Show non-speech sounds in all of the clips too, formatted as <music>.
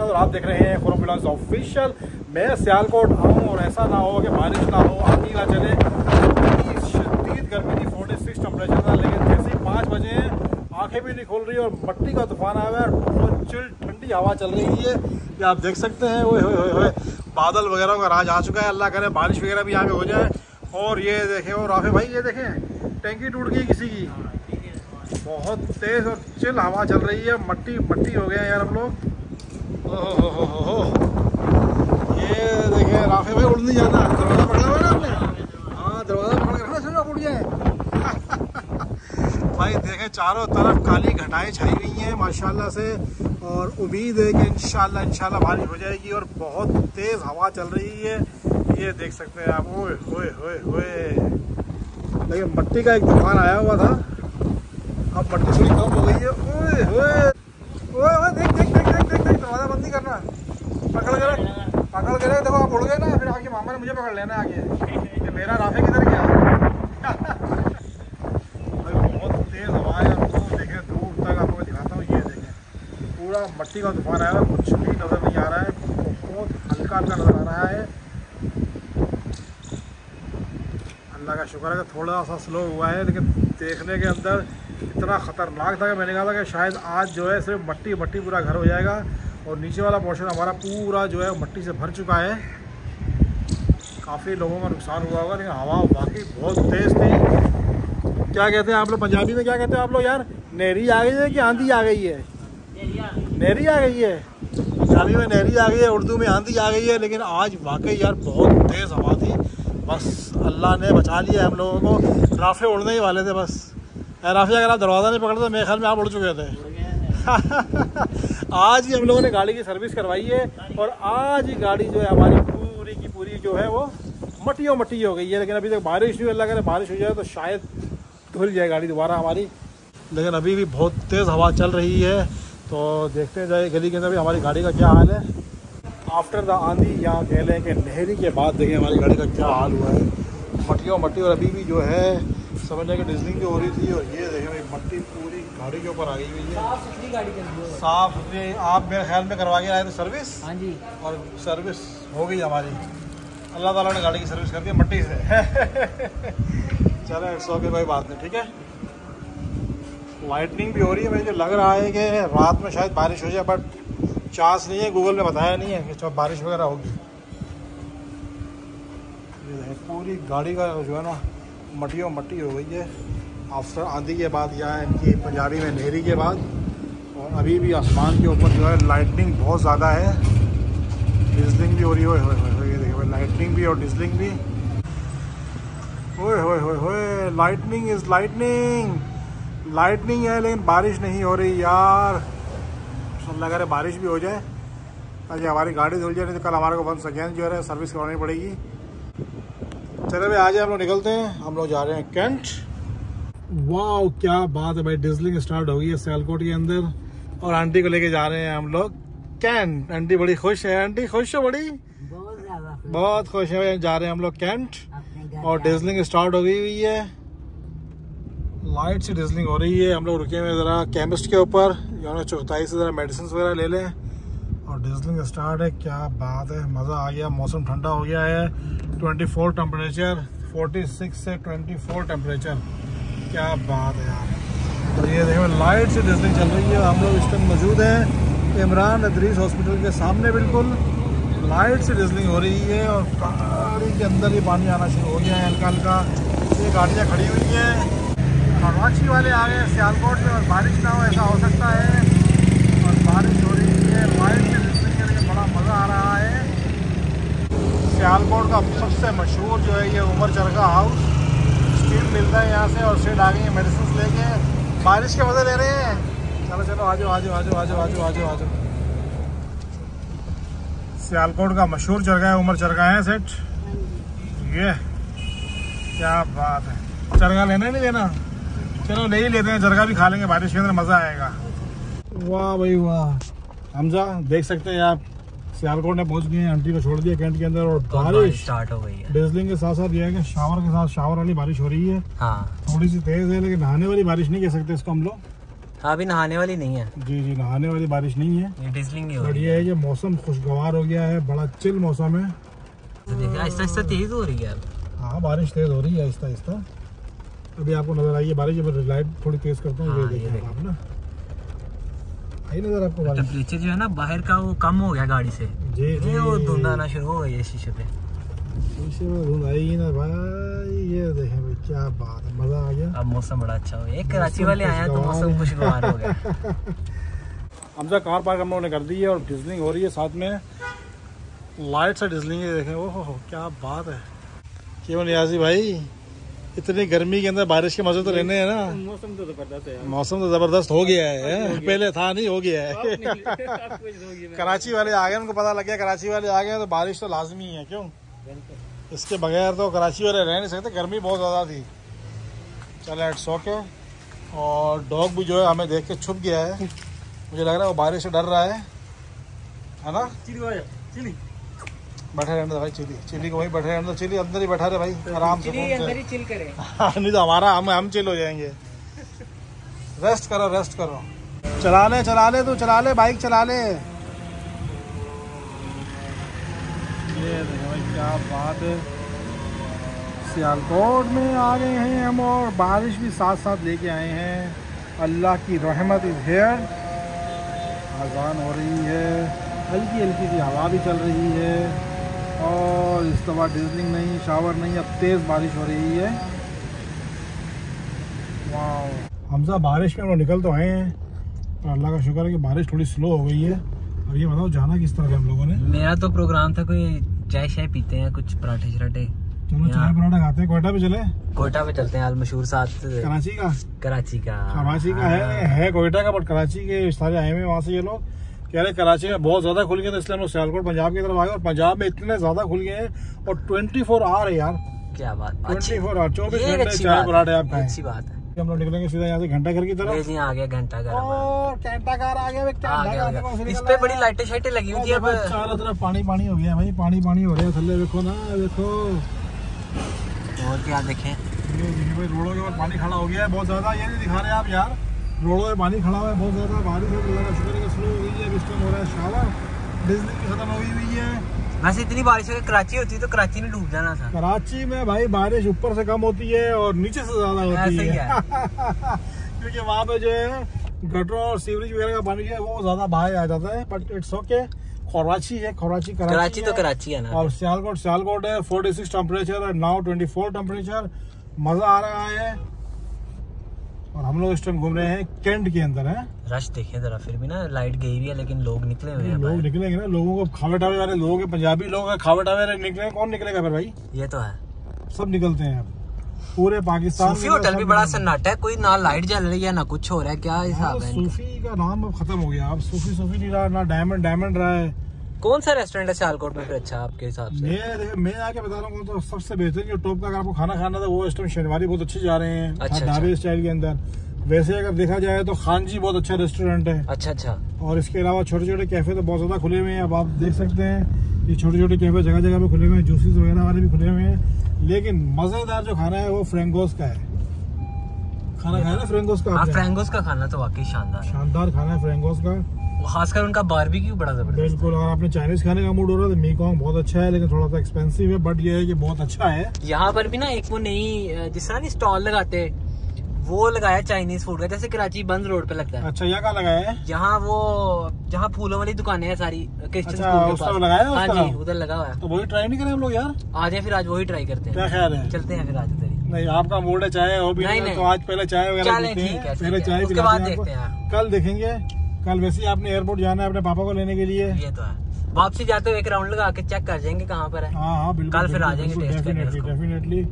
और आप देख रहे हैं खुरम ब्लॉग्स ऑफिशियल मैं सियालकोट आऊँ और ऐसा ना हो कि बारिश ना हो आंधी ना चले शदीद गर्मी थी फोर्टी सिक्स टेम्परेचर था, लेकिन जैसे ही पाँच बजे आँखें भी नहीं खोल रही और मट्टी का तूफ़ान आया है, बहुत चिल, ठंडी हवा चल रही है। ये आप देख सकते हैं, ओए बादल वगैरह का राज आ चुका है, अल्लाह करे बारिश वगैरह भी यहाँ पे हो जाए। और ये देखें, और राफे भाई, ये देखें, टैंकी टूट गई किसी की। बहुत तेज और चिल हवा चल रही है। मट्टी मट्टी हो गया यार हम लोग। ये देखें, राफे भाई उड़ नहीं जाना दरवाज़ा पकड़ा हुआ ना आपने? हाँ दरवाज़ा पकड़ के रखना सुनो, उड़ जाए <laughs> भाई देखें, चारों तरफ़ काली घटाएँ छाई हुई हैं, माशाल्लाह से। और उम्मीद है कि इंशाल्लाह इंशाल्लाह बारिश हो जाएगी और बहुत तेज़ हवा चल रही है। ये देख सकते हैं आप। ओए होए होए मट्टी का एक तूफ़ान आया हुआ था। अब थोड़ी कम हो गई है। ओए ओए ओए देख देख देख देख देख बंद नहीं करना। पकड़ पकड़ देखो, आप उड़ गए ना, फिर आगे मामा ने मुझे पकड़ लेना आगे। मेरा राफे किधर गया? बहुत तेज हवा है, आपको देखें, दूर तक आपको दिखाता हूँ, ये देखें। पूरा मट्टी का तूफ़ान आया, कुछ भी नज़र नहीं आ रहा है, बहुत हल्का हल्का नज़र आ रहा है। अल्लाह का शुक्र है थोड़ा सा स्लो हुआ है, लेकिन देखने के अंदर इतना ख़तरनाक था कि मैंने कहा था कि शायद आज जो है सिर्फ़ मट्टी मट्टी पूरा घर हो जाएगा और नीचे वाला पोर्शन हमारा पूरा जो है मट्टी से भर चुका है। काफ़ी लोगों का नुकसान हुआ होगा, लेकिन हवा वाकई बहुत तेज़ थी। क्या कहते हैं आप लोग, पंजाबी में क्या कहते हैं आप लोग यार? नहरी आ गई है कि आंधी आ गई है? नहरी आ गई है। पंजाबी में नहरी आ गई है, उर्दू में आंधी आ गई है, लेकिन आज वाकई यार बहुत तेज़ हवा थी। बस अल्लाह ने बचा लिया हम लोगों को। राफे उड़ने ही वाले थे बस। राफे अगर आप दरवाज़ा नहीं पकड़ते मेरे ख्याल में आप उड़ चुके थे। <laughs> आज ही हम लोगों ने गाड़ी की सर्विस करवाई है और आज ही गाड़ी जो है हमारी पूरी की पूरी जो है वो मट्टियों मटी हो गई है। लेकिन अभी तक बारिश हुई अल्लाह करे बारिश हो जाए तो शायद धुल जाए गाड़ी दोबारा हमारी। लेकिन अभी भी बहुत तेज़ हवा चल रही है तो देखते जाए गली के अंदर भी हमारी गाड़ी का क्या हाल है। आफ्टर द आंधी या कह लें कि नहरी के बाद देखें हमारी गाड़ी का क्या हाल हुआ है। मट्टियों मट्टी और अभी भी जो है समझने की डिजलिंग भी हो रही थी और ये देखें भाई मट्टी पूरी गाड़ी के ऊपर आ गई हुई है। साफ़ सुथरी आप मेरे ख्याल में करवा के आए थे सर्विस हाँ जी। और सर्विस हो गई हमारी। अल्लाह ताला ने गाड़ी की सर्विस कर दी मट्टी से। <laughs> चलो इट्स ओके कोई बात नहीं ठीक है? लाइटनिंग भी हो रही है मुझे लग रहा है कि रात में शायद बारिश हो जाए बट चांस नहीं है गूगल ने बताया नहीं है कि बारिश वगैरह होगी। पूरी गाड़ी का जो है ना और मट्टी हो गई है। आफ्टर आंधी के बाद या इनकी पंजाबी में नहरी के बाद। और अभी भी आसमान के ऊपर जो है लाइटनिंग बहुत ज़्यादा है। डिजलिंग भी हो रही है। ये देखिए लाइटनिंग भी और डिजलिंग भी। ओए होए होए लाइटनिंग इज़ लाइटनिंग लाइटनिंग है, लेकिन बारिश नहीं हो रही यार। अल्लाह करे बारिश भी हो जाए। ताकि हमारी गाड़ी धुल जाए, नहीं तो कल हमारे को वन सेकेंड जो है सर्विस करवानी पड़ेगी। चलो भाई आज हम लोग निकलते हैं। हम लोग जा रहे हैं कैंट। वाह क्या बात है भाई डिजलिंग स्टार्ट हो गई है सियालकोट के अंदर। और आंटी को लेके जा रहे हैं हम लोग कैंट। आंटी बड़ी खुश है आंटी खुश है बड़ी? बहुत ज़्यादा बहुत खुश है भाई जा रहे हैं हम लोग कैंट। और डिजलिंग स्टार्ट हो गई हुई है। लाइट से डिजलिंग हो रही है। हम लोग रुके हुए ज़रा केमिस्ट के ऊपर। चौथाई से ज़रा मेडिसिन वगैरह ले लें। डिजलिंग स्टार्ट है क्या बात है? मज़ा आ गया। मौसम ठंडा हो गया है। 24 टेम्परेचर 46 से 24 टेम्परेचर क्या बात है यार। तो ये देखो लाइट से डिजलिंग चल रही है। हम लोग इस टाइम मौजूद हैं इमरान अदरीस हॉस्पिटल के सामने बिल्कुल। लाइट से डिजलिंग हो रही है और गाड़ी के अंदर ही पानी आना शुरू हो गया है हल्का हल्का। ये गाड़ियाँ खड़ी हुई हैं। कराची वाले आ गए सियालकोट में और बारिश ना हो, ऐसा हो सकता है। और बारिश हो रही है। लाइट से डिजलिंग के लिए बड़ा मज़ा आ रहा है। सियालकोट का सबसे मशहूर जो है ये उमर चरखा हाउस। स्टील मिलता है यहाँ से और स्ट्रेट आ गई है मेडिसिन लेके। बारिश के मज़े ले रहे हैं। चलो चलो, आ जाओ आ जाओ आ जाओ आ जाओ आ जाओ आ जाओ आ जाओ। सियालकोट का मशहूर चरखा है, उमर चरखा है सेठ। ये, क्या बात है। चरखा लेना ही, नहीं लेना? चलो, ले ही लेते हैं। जरगा भी खा लेंगे, बारिश के अंदर मज़ा आएगा। वाह भाई, वाह। हमजा, देख सकते हैं आप। सियालकोट में पहुँच गए हैं आंटी को छोड़ दिया कैंट के अंदर और बारिश स्टार्ट हो गई है। डिजलिंग के साथ साथ ये है कि शावर के साथ शावर वाली बारिश हो रही है। हाँ। थोड़ी सी तेज है लेकिन नहाने वाली बारिश नहीं कह सकते इसको हम लोग। हाँ अभी नहाने वाली नहीं है। जी जी नहाने वाली बारिश नहीं है। ये डिजलिंग ही हो रही ये है। कि मौसम खुशगवार हो गया है बड़ा चिल मौसम है। तो आहिस्ता आहिस्ता तेज हो रही है हाँ बारिश तेज हो रही है आहिस्ता आहिस्ता। अभी आपको नज़र आई है बारिश जब लाइट थोड़ी तेज करता हूँ ये हाँ, ये देखिए। आप ना। नज़र आपको टेम्परेचर जो है ना बाहर का वो कम हो गया गाड़ी से। जी जी। वो धुंध आना शुरू हो गई है शीशे पे। शीशे में धुंध आएगी ना भाई ये देखें भाई क्या बात है मज़ा आ गया। अब मौसम बड़ा अच्छा हो गया। एक कराची वाले आए तो मौसम खुशगवार हो गया। <laughs> हमजा कार पार्क हम लोगों ने कर दी है और डिजलिंग हो रही है साथ में। लाइट से डिजलिंग है देखें ओहो हो क्या बात है। क्यों नियाजी भाई इतनी गर्मी के अंदर बारिश के मज़े तो लेने हैं ना। मौसम तो ज़बरदस्त है मौसम तो ज़बरदस्त हो गया है। हैं? पहले था नहीं हो गया है। कराची वाले आ गए उनको पता लग गया कराची वाले आ गए तो बारिश तो लाजमी है क्यों? इसके बगैर तो कराची वाले रह नहीं सकते गर्मी बहुत ज़्यादा थी। चलो एट ओके और डॉग भी जो है हमें देख के छुप गया है। मुझे लग रहा है वो बारिश से डर रहा है। है ना? बैठे रहने दो भाई चिली चिली को वही बैठे रहने दो। चिली अंदर ही बैठा रहे भाई। आराम से चिल करे। <laughs> हाँ, नहीं तो हमारा हम हम चिल हो जाएँगे। रेस्ट करो रेस्ट करो। चला ले चला ले तू चला ले बाइक चला ले। ये भाई क्या बात है। सियालकोट में आ गए हैं हम और बारिश भी साथ साथ लेके आए हैं। अल्लाह की रहमत इज़ हेयर आज़ान हो रही है। हल्की हल्की सी हवा भी चल रही है। और इस दफ़ा डिजलिंग नहीं शावर नहीं अब तेज़ बारिश हो रही है। वाह हमजा बारिश में हम लोग निकल तो आए हैं पर अल्लाह का शुक्र है कि बारिश थोड़ी स्लो हो गई है। और ये बताओ जाना किस तरह है हम लोगों ने? मेरा तो प्रोग्राम था कोई चाय शाय पीते हैं कुछ पराठे शराठे चलो चाय पराठा खाते हैं कोयटा पे चले? कोयटा पे चलते हैं अल मशहूर साथ। कराची का? कराची का। कराची का है है। कोयटा का बट कराची के सारे आए हुए वहाँ से ये लोग। कह रहे कराची में बहुत ज़्यादा खुल गए थे इसलिए हम लोग सियालकोट पंजाब की तरफ़ आ गए और पंजाब में इतने ज़्यादा खुल गए हैं और ट्वेंटी फोर आवर है यार। क्या बात ट्वेंटी फोर आवर चौबीस घंटे चाय पराठे है, आप खाएँ। अच्छी बात है। हम लोग निकलेंगे सीधा यहाँ से घंटा घर की तरफ़। जी आ गया घंटा घर और कैंटा कार आ गया गया, गया। इस पे बड़ी लाइटें शाइटें लगी हुई थी अब। चारों तरफ़ पानी पानी हो गया भाई पानी पानी हो रहा है थल्ले देखो ना देखो। और क्या देखें। ये देखिए भाई रोडों के ऊपर पानी खड़ा हो गया है बहुत ज़्यादा ये नहीं दिखा रहे आप यार। रोडों में पानी खड़ा हुआ है बहुत ज़्यादा बारिश है अल्लाह का शुक्र है स्लो हो गई है इस टाइम हो रहा है शावर बिजली भी खत्म हो गई हुई है। वैसे इतनी बारिश अगर कराची होती है तो कराची ने डूब जाना था। कराची में भाई बारिश ऊपर से कम होती है और नीचे से ज़्यादा होती ही है। <laughs> क्योंकि वहाँ पे जो है गटरों और सीवरेज वगैरह का पानी जो है वो ज़्यादा बाहर आ जाता है बट इट्स ओके कराची है कराची कराची कराची तो कराची है ना। और सियालकोट सियालकोट है 46 टेम्परेचर है नाउ 24 टेम्परेचर मज़ा आ रहा है। और हम लोग इस टाइम घूम रहे हैं कैंट के अंदर है। रश देखे जरा फिर भी ना लाइट गई हुई है लेकिन लोग निकले हुए हैं लोग निकलेंगे ना लोगों को खावे टावे वाले लोग हैं पंजाबी लोग हैं खावे टावे वाले निकले कौन निकलेगा फिर भाई? ये तो है। सब निकलते हैं पूरे पाकिस्तान सूफी होटल भी बड़ा सन्नाटा है कोई ना लाइट जल रही है ना कुछ हो रहा है क्या हाँ, हिसाब है सूफी का नाम अब खत्म हो गया अब सूफी सूफी नहीं रहा ना डायमंड डायमंड रहा है। कौन सा रेस्टोरेंट है सियालकोट में फिर अच्छा आपके हिसाब से? मैं मैं आके बता रहा हूँ तो सबसे बेहतरीन जो टॉप का अगर आपको खाना खाना था वो इस टाइम शनिवारी बहुत अच्छे जा रहे हैं अच्छा, ढाबे स्टाइल के अंदर। वैसे अगर देखा जाए तो खान जी बहुत अच्छा रेस्टोरेंट है। अच्छा अच्छा। और इसके अलावा छोटे छोटे कैफ़े तो बहुत ज़्यादा खुले हुए हैं अब आप देख सकते हैं ये छोटे छोटे कैफ़े जगह जगह पे खुले हुए हैं जूसेस वगैरह वाले भी खुले हुए हैं। लेकिन मज़ेदार जो खाना है वो फ्रेंकोस का है। खाना खाया ना फ्रेंकोस का हाँ फ्रेंगोस का खाना तो वाकई शानदार शानदार खाना है फ्रेंकोस का। खासकर उनका बारबेक्यू बड़ा ज़बरदस्त बिल्कुल अगर आपने चाइनीज़ खाने का मूड हो रहा है तो मीकॉन्ग बहुत अच्छा है लेकिन थोड़ा सा एक्सपेंसिव है बट ये है कि बहुत अच्छा है। यहाँ पर भी ना एक वो नई जिस तरह स्टॉल लगाते हैं, वो लगाया चाइनीज़ फ़ूड का जैसे कराची बंद रोड पे लगता है। अच्छा यहाँ का लगाया है? यहाँ वो जहाँ फूलों वाली दुकानें हैं सारी क्रिश्चियन अच्छा, स्कूल के पास। लगाया है हाँ जी उधर लगा हुआ है। तो वही ट्राई नहीं करें हम लोग यार? आ जाए फिर आज वही ट्राई करते क्या हैं ख्याल है? चलते हैं फिर आज उधर नहीं आपका मूड है चाय हो भी नहीं, नहीं। तो आज पहले चाय वगैरह पहले चाय उसके बाद देखते हैं। कल देखेंगे। कल वैसे ही आपने एयरपोर्ट जाना है अपने पापा को लेने के लिए। ये तो है। वापसी जाते हुए एक राउंड लगा के चेक कर जाएँगे कहाँ पर है। हाँ हाँ बिल्कुल कल फिर आ जाएँगे taste करने डेफिनेटली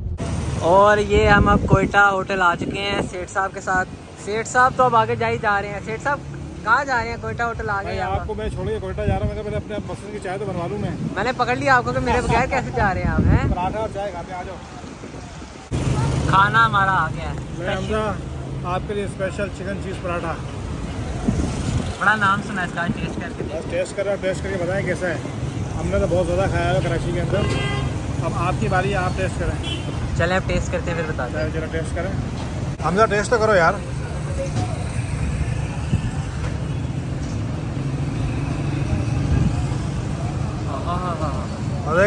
और ये हम अब कोयटा होटल आ चुके हैं। सेठ साहब के साथ सेठ साहब तो अब आगे जा ही जा रहे हैं। सेठ साहब कहाँ जा रहे हैं कोयटा होटल आ गए। आपको मैं छोड़ के कोयटा जा रहा हूँ। अपने पसंद की चाय तो बनवा लूँ मैं। मैंने पकड़ लिया आपको कि मेरे बगैर कैसे जा रहे हैं आप हैं? पराठा और चाय खाते आ जाओ। खाना हमारा आ गया है। आपके लिए स्पेशल चिकन चीज़ पराठा। बड़ा नाम सुना इसका टेस्ट करके बस टेस्ट कर रहा टेस्ट करके बताएँ कैसा है। हमने तो बहुत ज़्यादा खाया है कराची के अंदर। अब आपकी बारी आप टेस्ट करें। चले आप टेस्ट करते हैं फिर बता दें। जरा टेस्ट करें। हम जरा टेस्ट तो करो यार।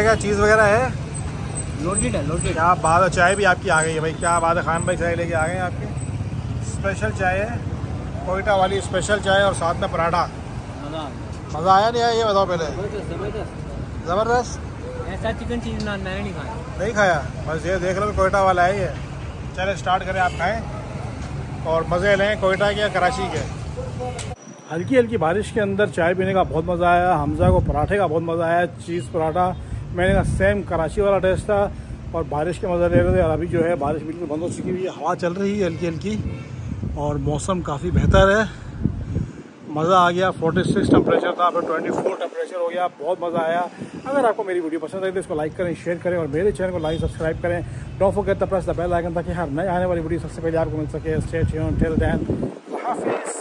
क्या चीज़ वगैरह है? लोडेड है लोडेड क्या बात है चाय भी आपकी आ गई है भाई क्या बात है खान भाई चाय लेके आ गए हैं आपकी। स्पेशल चाय है। कोयटा वाली स्पेशल चाय और साथ में पराठा। मज़ा आया नहीं आया ये बताओ पहले? ज़बरदस्त? ऐसा चिकन चीज़ नान मैंने नहीं खाया। नहीं खाया? बस ये देख लो कोयटा वाला है ये। चले स्टार्ट करें आप खाएँ और मज़े लें कोयटा के या कराची के। हल्की हल्की बारिश के अंदर चाय पीने का बहुत मज़ा आया हमजा को पराठे का बहुत मज़ा आया चीज़ पराठा। मैंने कहा सेम कराची वाला टेस्ट था और बारिश के मज़ा ले रहे थे और अभी जो है बारिश बिल्कुल बंद हो चुकी हुई है हवा चल रही है हल्की हल्की। और मौसम काफ़ी बेहतर है। मज़ा आ गया 46 टेम्परेचर था, फिर 24 टेम्परेचर हो गया, बहुत मज़ा आया। अगर आपको मेरी वीडियो पसंद आई तो इसको लाइक करें शेयर करें और मेरे चैनल को लाइक सब्सक्राइब करें। डॉफो forget the press the bell icon ताकि हर नए आने वाली वीडियो सबसे पहले आपको मिल सके। स्टे ट्यून टिल देन हाफिज़।